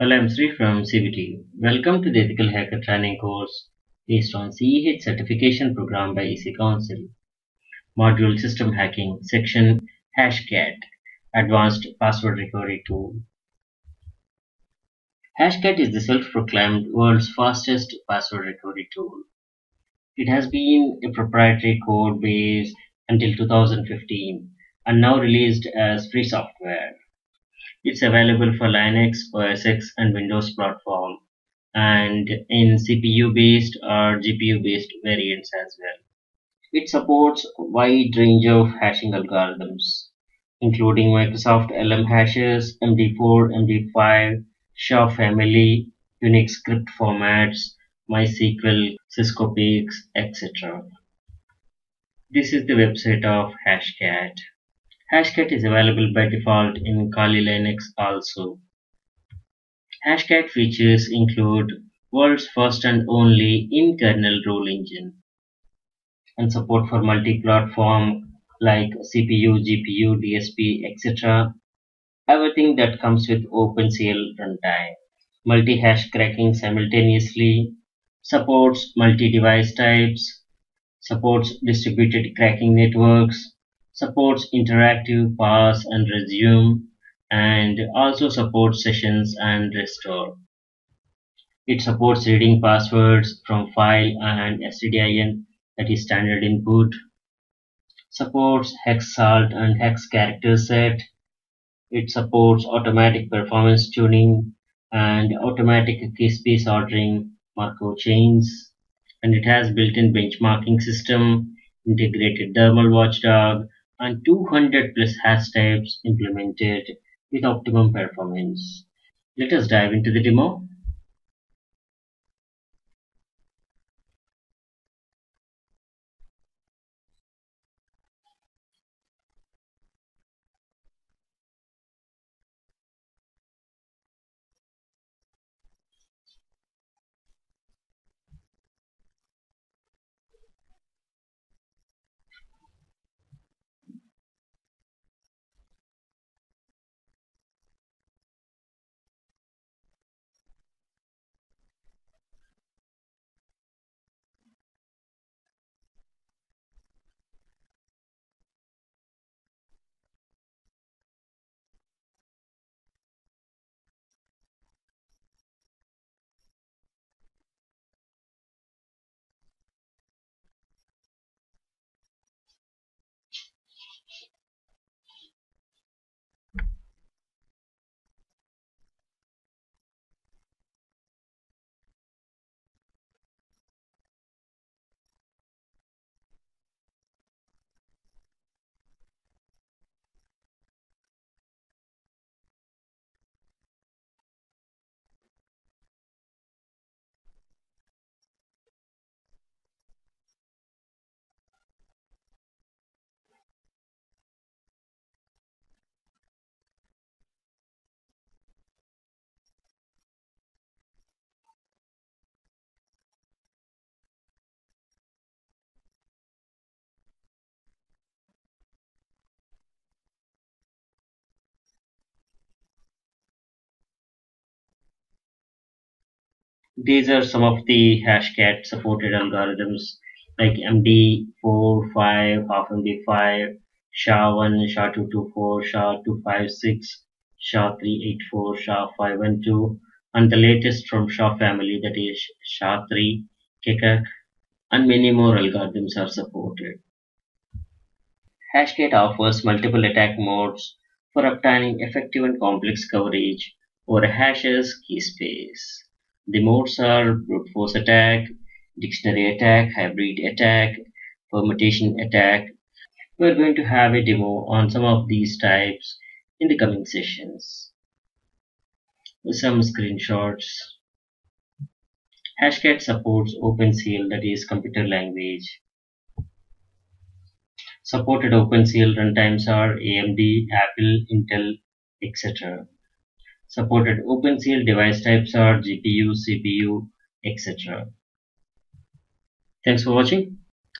Hello, I'm Sri from CBT. Welcome to the Ethical Hacker Training course based on CEH certification program by EC Council. Module System Hacking, section Hashcat, Advanced Password Recovery Tool. Hashcat is the self-proclaimed world's fastest password recovery tool. It has been a proprietary code base until 2015 and now released as free software. It's available for Linux, OS X, and Windows platform, and in CPU-based or GPU-based variants as well. It supports wide range of hashing algorithms, including Microsoft LM hashes, MD4, MD5, SHA family, Unix crypt formats, MySQL, Cisco PIX, etc. This is the website of Hashcat. Hashcat is available by default in Kali Linux also. Hashcat features include world's first and only in-kernel rule engine and support for multi-platform like CPU, GPU, DSP, etc. Everything that comes with OpenCL runtime. Multi-hash cracking simultaneously, supports multi-device types, supports distributed cracking networks, supports interactive pass and resume and also supports sessions and restore. It supports reading passwords from file and stdin that is standard input. Supports hex salt and hex character set. It supports automatic performance tuning and automatic key space ordering Markov chains. And it has built-in benchmarking system, integrated thermal watchdog, and 200 plus hash types implemented with optimum performance. Let us dive into the demo. These are some of the Hashcat supported algorithms like MD4, 5, half MD5, SHA-1, SHA-224, SHA-256, SHA-384, SHA-512, and the latest from SHA family that is SHA-3, Keccak, and many more algorithms are supported. Hashcat offers multiple attack modes for obtaining effective and complex coverage over a hash's key space. The modes are brute force attack, dictionary attack, hybrid attack, permutation attack. We're going to have a demo on some of these types in the coming sessions. Some screenshots. Hashcat supports OpenCL that is computer language. Supported OpenCL runtimes are AMD, Apple, Intel, etc. Supported OpenCL device types are GPU, CPU, etc. Thanks for watching.